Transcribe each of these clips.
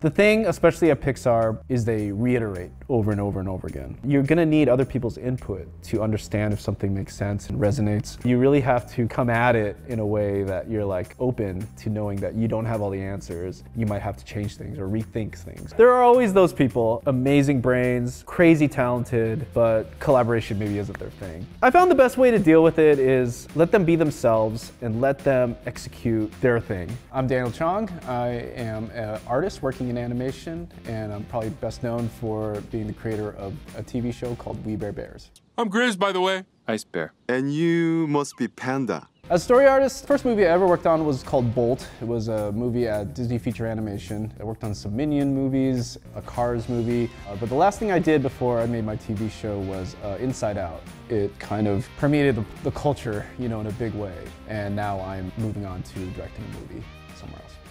The thing, especially at Pixar, is they reiterate over and over and over again. You're gonna need other people's input to understand if something makes sense and resonates. You really have to come at it in a way that you're like open to knowing that you don't have all the answers. You might have to change things or rethink things. There are always those people, amazing brains, crazy talented, but collaboration maybe isn't their thing. I found the best way to deal with it is let them be themselves and let them execute their thing. I'm Daniel Chong. I am an artist working in animation, and I'm probably best known for being the creator of a TV show called We Bare Bears. I'm Grizz, by the way. Ice Bear. And you must be Panda. As a story artist, first movie I ever worked on was called Bolt. It was a movie at Disney Feature Animation. I worked on some Minion movies, a Cars movie, uh, but the last thing I did before I made my TV show was uh, Inside Out. It kind of permeated the, the culture, you know, in a big way, and now I'm moving on to directing a movie somewhere else.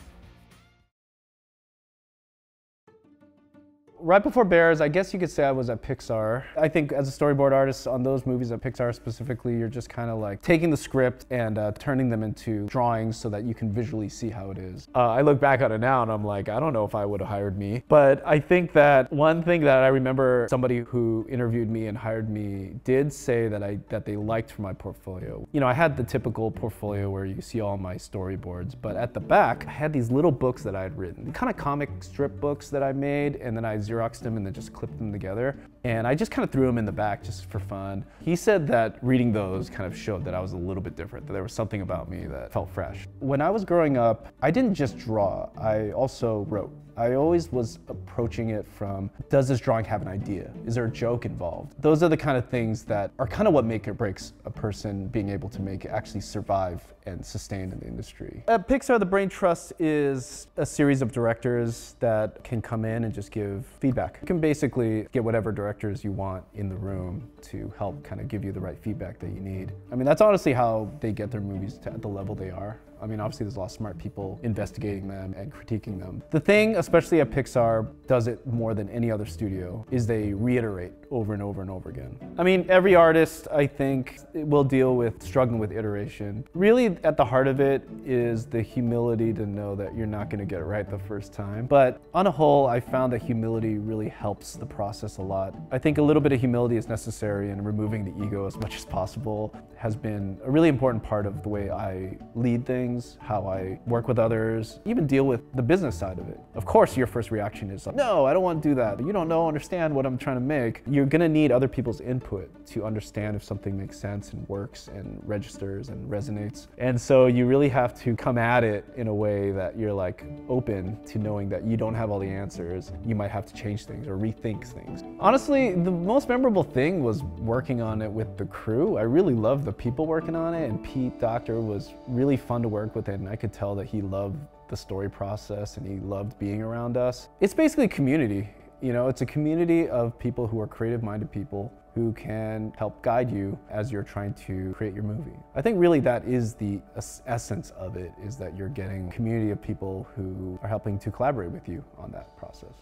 Right before Bears, I guess you could say I was at Pixar. I think as a storyboard artist on those movies at Pixar specifically, you're just kind of like taking the script and uh, turning them into drawings so that you can visually see how it is. Uh, I look back on it now and I'm like, I don't know if I would have hired me. But I think that one thing that I remember somebody who interviewed me and hired me did say that I that they liked for my portfolio. You know, I had the typical portfolio where you see all my storyboards, but at the back, I had these little books that I had written, kind of comic strip books that I made, and then I Xeroxed them and then just clipped them together. And I just kind of threw them in the back just for fun. He said that reading those kind of showed that I was a little bit different, that there was something about me that felt fresh. When I was growing up, I didn't just draw, I also wrote. I always was approaching it from, does this drawing have an idea? Is there a joke involved? Those are the kind of things that are kind of what make or breaks a person being able to make actually survive and sustain in the industry. At Pixar, the Brain Trust is a series of directors that can come in and just give feedback. You can basically get whatever directors you want in the room to help kind of give you the right feedback that you need. I mean, that's honestly how they get their movies to, at the level they are. I mean, obviously there's a lot of smart people investigating them and critiquing them. The thing, especially at Pixar, does it more than any other studio, is they reiterate over and over and over again. I mean, every artist, I think, will deal with struggling with iteration. Really, at the heart of it is the humility to know that you're not gonna get it right the first time. But on a whole, I found that humility really helps the process a lot. I think a little bit of humility is necessary and removing the ego as much as possible has been a really important part of the way I lead things, how I work with others, even deal with the business side of it. Of course, your first reaction is like, no, I don't want to do that. You don't know, understand what I'm trying to make. You're gonna need other people's input to understand if something makes sense and works and registers and resonates. And so you really have to come at it in a way that you're like open to knowing that you don't have all the answers. You might have to change things or rethink things. Honestly, the most memorable thing was working on it with the crew. I really loved the people working on it and Pete Docter was really fun to work with and I could tell that he loved the story process and he loved being around us. It's basically community. You know, it's a community of people who are creative minded people who can help guide you as you're trying to create your movie. I think really that is the essence of it is that you're getting a community of people who are helping to collaborate with you on that process.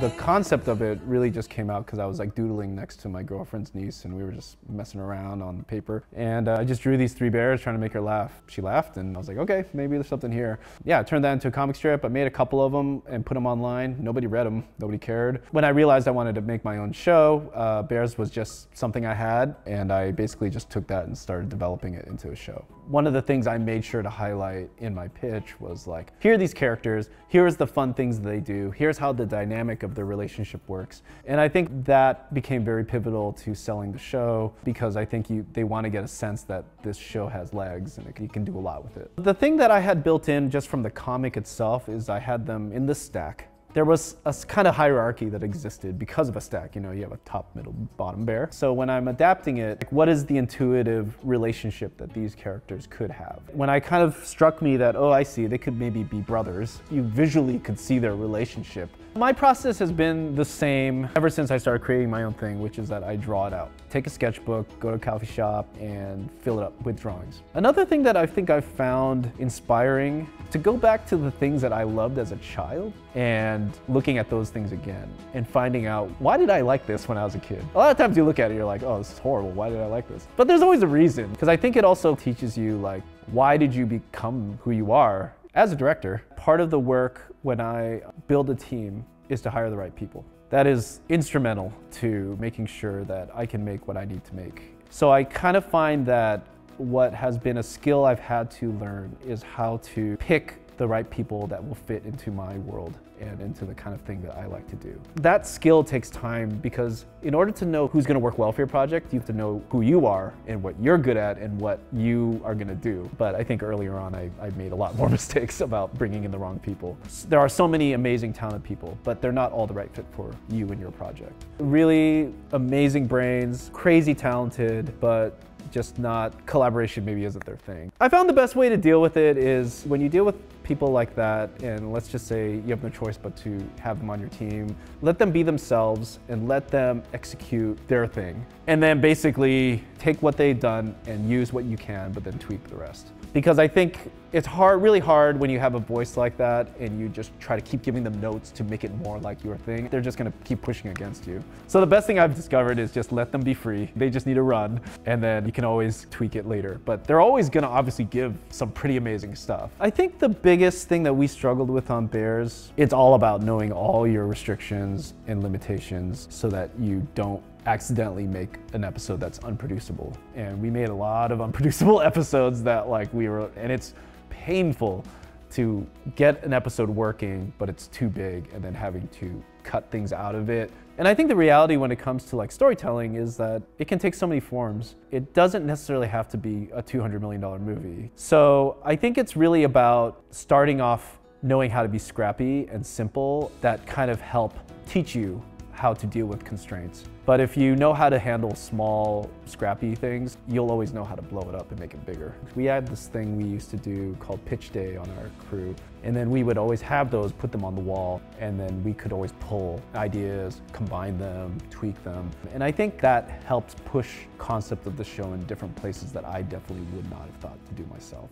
The concept of it really just came out because I was like doodling next to my girlfriend's niece and we were just messing around on paper. And uh, I just drew these three bears trying to make her laugh. She laughed and I was like, okay, maybe there's something here. Yeah, I turned that into a comic strip. I made a couple of them and put them online. Nobody read them, nobody cared. When I realized I wanted to make my own show, uh, Bears was just something I had and I basically just took that and started developing it into a show. One of the things I made sure to highlight in my pitch was like, here are these characters, here's the fun things they do, here's how the dynamic of their relationship works. And I think that became very pivotal to selling the show because I think you, they want to get a sense that this show has legs and it, you can do a lot with it. The thing that I had built in just from the comic itself is I had them in the stack there was a kind of hierarchy that existed because of a stack. You know, you have a top, middle, bottom bear. So when I'm adapting it, like, what is the intuitive relationship that these characters could have? When I kind of struck me that, oh, I see, they could maybe be brothers, you visually could see their relationship My process has been the same ever since I started creating my own thing, which is that I draw it out. Take a sketchbook, go to a coffee shop, and fill it up with drawings. Another thing that I think I've found inspiring to go back to the things that I loved as a child and looking at those things again and finding out why did I like this when I was a kid? A lot of times you look at it, you're like, oh, this is horrible. Why did I like this? But there's always a reason because I think it also teaches you like, why did you become who you are as a director? Part of the work when I build a team is to hire the right people. That is instrumental to making sure that I can make what I need to make. So I kind of find that what has been a skill I've had to learn is how to pick the right people that will fit into my world and into the kind of thing that I like to do. That skill takes time because in order to know who's gonna work well for your project, you have to know who you are and what you're good at and what you are gonna do. But I think earlier on I, I made a lot more mistakes about bringing in the wrong people. There are so many amazing talented people, but they're not all the right fit for you and your project. Really amazing brains, crazy talented, but just not collaboration maybe isn't their thing. I found the best way to deal with it is when you deal with people like that and let's just say you have no choice but to have them on your team, let them be themselves and let them execute their thing. And then basically take what they've done and use what you can, but then tweak the rest because I think it's hard, really hard when you have a voice like that and you just try to keep giving them notes to make it more like your thing. They're just gonna keep pushing against you. So the best thing I've discovered is just let them be free. They just need to run and then you can always tweak it later. But they're always gonna obviously give some pretty amazing stuff. I think the biggest thing that we struggled with on Bears, it's all about knowing all your restrictions and limitations so that you don't accidentally make an episode that's unproducible. And we made a lot of unproducible episodes that like we were, and it's painful to get an episode working, but it's too big and then having to cut things out of it. And I think the reality when it comes to like storytelling is that it can take so many forms. It doesn't necessarily have to be a $200 million movie. So I think it's really about starting off knowing how to be scrappy and simple that kind of help teach you how to deal with constraints. But if you know how to handle small, scrappy things, you'll always know how to blow it up and make it bigger. We had this thing we used to do called pitch day on our crew, and then we would always have those, put them on the wall, and then we could always pull ideas, combine them, tweak them. And I think that helps push concept of the show in different places that I definitely would not have thought to do myself.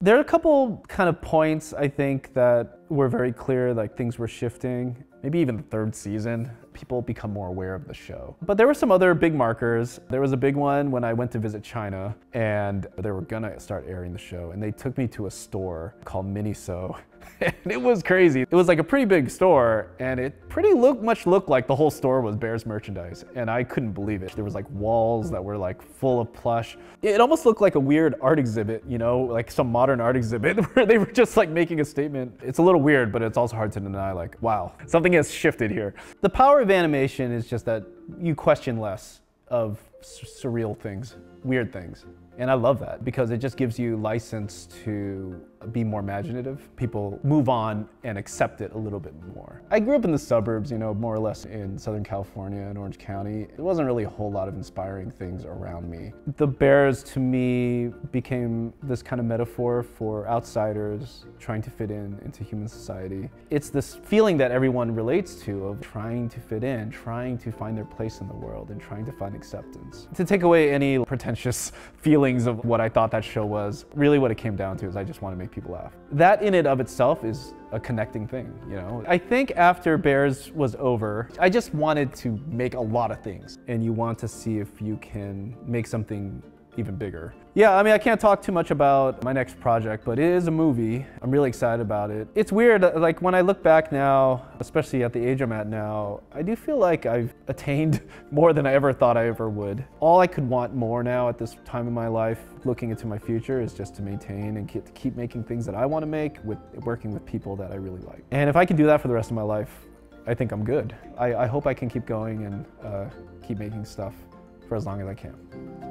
There are a couple kind of points I think that were very clear, like things were shifting. Maybe even the third season, people become more aware of the show. But there were some other big markers. There was a big one when I went to visit China and they were gonna start airing the show and they took me to a store called Miniso and it was crazy. It was like a pretty big store and it pretty look, much looked like the whole store was Bears merchandise and I couldn't believe it. There was like walls that were like full of plush. It almost looked like a weird art exhibit, you know, like some modern art exhibit where they were just like making a statement. It's a little weird, but it's also hard to deny like, wow, something has shifted here. The power of animation is just that you question less of surreal things, weird things. And I love that because it just gives you license to be more imaginative. People move on and accept it a little bit more. I grew up in the suburbs, you know, more or less in Southern California and Orange County. It wasn't really a whole lot of inspiring things around me. The Bears to me became this kind of metaphor for outsiders trying to fit in into human society. It's this feeling that everyone relates to of trying to fit in, trying to find their place in the world and trying to find acceptance. To take away any pretentious feelings of what I thought that show was. Really what it came down to is I just want to make people laugh. That in and of itself is a connecting thing, you know? I think after Bears was over, I just wanted to make a lot of things and you want to see if you can make something even bigger. Yeah, I mean, I can't talk too much about my next project, but it is a movie. I'm really excited about it. It's weird, like when I look back now, especially at the age I'm at now, I do feel like I've attained more than I ever thought I ever would. All I could want more now at this time in my life, looking into my future, is just to maintain and keep, keep making things that I want to make with working with people that I really like. And if I can do that for the rest of my life, I think I'm good. I, I hope I can keep going and uh, keep making stuff for as long as I can.